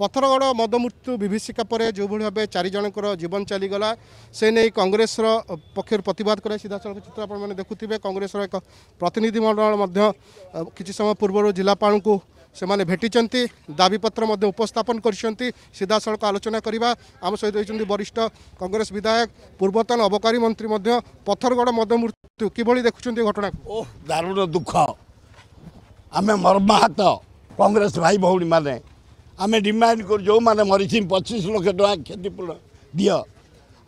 ପଥରଗଡ଼ ମଦ ମୃତ୍ୟୁ ବିଭୀଷିକା ପରେ ଯେଉଁଭଳି ଭାବେ ଚାରି ଜଣଙ୍କର ଜୀବନ ଚାଲିଗଲା ସେ ନେଇ କଂଗ୍ରେସର ପକ୍ଷରୁ ପ୍ରତିବାଦ କରାଇ ସିଧାସଳଖ ଚିତ୍ର ଆପଣମାନେ ଦେଖୁଥିବେ କଂଗ୍ରେସର ଏକ ପ୍ରତିନିଧି ମଣ୍ଡଳ ମଧ୍ୟ କିଛି ସମୟ ପୂର୍ବରୁ ଜିଲ୍ଲାପାଳଙ୍କୁ ସେମାନେ ଭେଟିଛନ୍ତି ଦାବିପତ୍ର ମଧ୍ୟ ଉପସ୍ଥାପନ କରିଛନ୍ତି ସିଧାସଳଖ ଆଲୋଚନା କରିବା। ଆମ ସହିତ ରହିଛନ୍ତି ବରିଷ୍ଠ କଂଗ୍ରେସ ବିଧାୟକ ପୂର୍ବତନ ଅବକାରୀ ମନ୍ତ୍ରୀ ମଧ୍ୟ ପଥରଗଡ଼ ମଦ ମୃତ୍ୟୁ କିଭଳି ଦେଖୁଛନ୍ତି ଏ ଘଟଣାକୁ? ଓଃ ଦାରୁଣ ଦୁଃଖ। ଆମେ ମର୍ମାହତ କଂଗ୍ରେସ ଭାଇ ଭଉଣୀମାନେ ଆମେ ଡିମାଣ୍ଡ କରୁ ଯେଉଁମାନେ ମରିଛନ୍ତି ପଚିଶ ଲକ୍ଷ ଟଙ୍କା କ୍ଷତିପୂରଣ ଦିଅ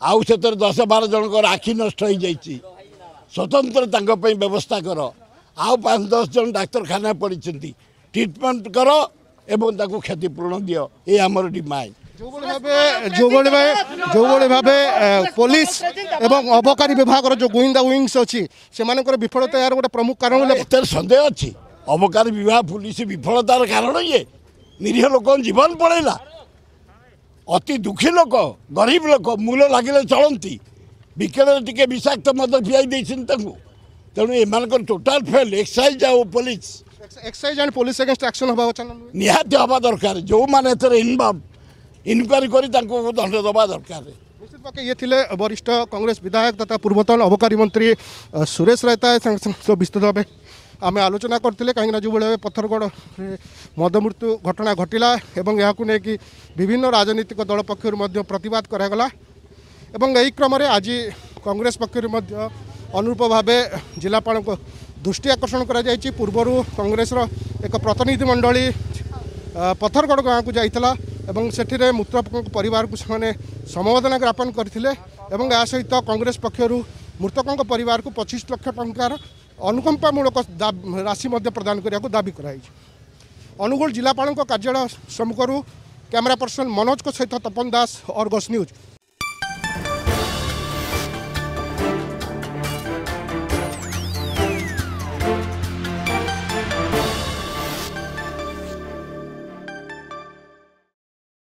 ଆଉ ସେଥିରେ ଦଶ ବାର ଜଣଙ୍କର ଆଖି ନଷ୍ଟ ହେଇଯାଇଛି। ସ୍ୱତନ୍ତ୍ର ତାଙ୍କ ପାଇଁ ବ୍ୟବସ୍ଥା କର। ଆଉ ପାଞ୍ଚ ଦଶ ଜଣ ଡାକ୍ତରଖାନାରେ ପଡ଼ିଛନ୍ତି। ଟ୍ରିଟମେଣ୍ଟ କର ଏବଂ ତାକୁ କ୍ଷତିପୂରଣ ଦିଅ। ଏ ଆମର ଡିମାଣ୍ଡ ଯେଉଁଭଳି ଭାବେ ଯେଉଁଭଳି ଭାବେ ଯେଉଁଭଳି ଭାବେ ଏ, ପୋଲିସ ଏବଂ ଅବକାରୀ ବିଭାଗର ଯେଉଁ ଗୁଇନ୍ଦା ୱିଙ୍ଗସ୍ ଅଛି ସେମାନଙ୍କର ବିଫଳତା ଏହାର ଗୋଟେ ପ୍ରମୁଖ କାରଣ ବୋଲି ଏଥିରେ ସନ୍ଦେହ ଅଛି। ଅବକାରୀ ବିଭାଗ ପୁଲିସ ବିଫଳତାର କାରଣ ଇଏ। ନିରୀହ ଲୋକଙ୍କ ଜୀବନ ପଳେଇଲା ଅତି ଦୁଃଖୀ ଲୋକ ଗରିବ ଲୋକ ମୂଲ ଲାଗିଲେ ଚଳନ୍ତି ବିକେଳରେ ଟିକେ ବିଷାକ୍ତ ମଦ ପିଆଇ ଦେଇଛନ୍ତି ତାଙ୍କୁ ତେଣୁ ଏମାନଙ୍କର ଟୋଟାଲ ଫେଲ୍ ଏକ୍ସାଇଜ ଆଉ police excise and police against action ହେବା କଥା ନା ନୁହେଁ? ନିହାତି ହେବା ଦରକାର ଯେଉଁମାନେ ଏଥିରେ ଇନଭଲ୍ଭ ଇନକ୍ୱାରି କରି ତାଙ୍କୁ ଦଣ୍ଡ ଦେବା ଦରକାର ନିଶ୍ଚିତ ପକ୍ଷେ ଇଏ ଥିଲେ ବରିଷ୍ଠ କଂଗ୍ରେସ ବିଧାୟକ ତଥା ପୂର୍ବତନ ଅବକାରୀ ମନ୍ତ୍ରୀ ଅ, ସୁରେଶ ରାୟତାୟ ତାଙ୍କ ସହିତ ବିସ୍ତୃତ ଭାବେ ଆମେ ଆଲୋଚନା କରିଥିଲେ କାହିଁକିନା ଯେଉଁଭଳି ଭାବେ ପଥରଗଡ଼ରେ ମଦ ମୃତ୍ୟୁ ଘଟଣା ଘଟିଲା ଏବଂ ଏହାକୁ ନେଇକି ବିଭିନ୍ନ ରାଜନୈତିକ ଦଳ ପକ୍ଷରୁ ମଧ୍ୟ ପ୍ରତିବାଦ କରାଗଲା ଏବଂ ଏହି କ୍ରମରେ ଆଜି କଂଗ୍ରେସ ପକ୍ଷରୁ ମଧ୍ୟ ଅନୁରୂପ ଭାବେ ଜିଲ୍ଲାପାଳଙ୍କ ଦୃଷ୍ଟି ଆକର୍ଷଣ କରାଯାଇଛି। ପୂର୍ବରୁ କଂଗ୍ରେସର ଏକ ପ୍ରତିନିଧି ମଣ୍ଡଳୀ ପଥରଗଡ଼ ଗାଁକୁ ଯାଇଥିଲା ଏବଂ ସେଠିରେ ମୃତକଙ୍କ ପରିବାରକୁ ସେମାନେ ସମବେଦନା ଜ୍ଞାପନ କରିଥିଲେ ଏବଂ ଏହା ସହିତ କଂଗ୍ରେସ ପକ୍ଷରୁ ମୃତକଙ୍କ ପରିବାରକୁ ପଚିଶ ଲକ୍ଷ ଟଙ୍କାର ଅନୁକମ୍ପାମୂଳକ ଦା- ରାଶି ମଧ୍ୟ ପ୍ରଦାନ କରିବାକୁ ଦାବି କରାଯାଇଛି। ଅନୁଗୁଳ ଜିଲ୍ଲାପାଳଙ୍କ କାର୍ଯ୍ୟାଳୟ ସମ୍ମୁଖରୁ କ୍ୟାମେରା ପର୍ସନ ମନୋଜଙ୍କ ସହିତ ତପନ ଦାସ ଅର୍ଗସ୍ ନ୍ୟୁଜ୍।